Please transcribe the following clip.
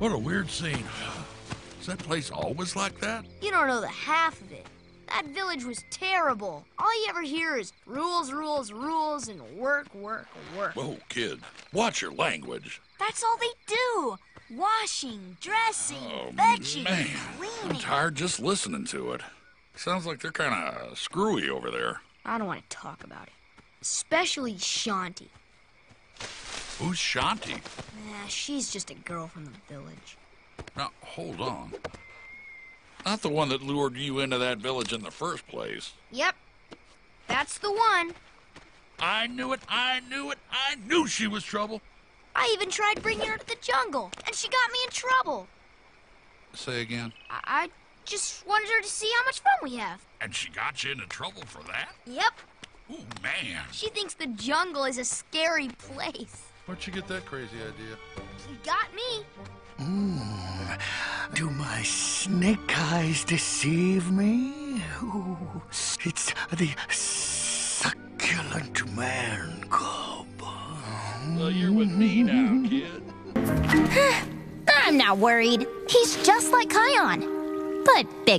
What a weird scene. Is that place always like that? You don't know the half of it. That village was terrible. All you ever hear is rules, rules, rules, and work, work, work. Whoa, kid. Watch your language. That's all they do. Washing, dressing, Oh, fetching, man. I'm tired just listening to it. Sounds like they're kind of screwy over there. I don't want to talk about it. Especially Shanti. Who's Shanti? Nah, she's just a girl from the village. Now, hold on. Not the one that lured you into that village in the first place. Yep. That's the one. I knew it, I knew it, I knew she was trouble. I even tried bringing her to the jungle, and she got me in trouble. Say again. I, I just wanted her to see how much fun we have. And she got you into trouble for that? Yep. Oh, man. She thinks the jungle is a scary place. Where'd you get that crazy idea? She got me. Mm. Do my snake eyes deceive me? Ooh, it's the succulent man cub. Well, you're with me now, kid. I'm not worried. He's just like Kion, but bigger.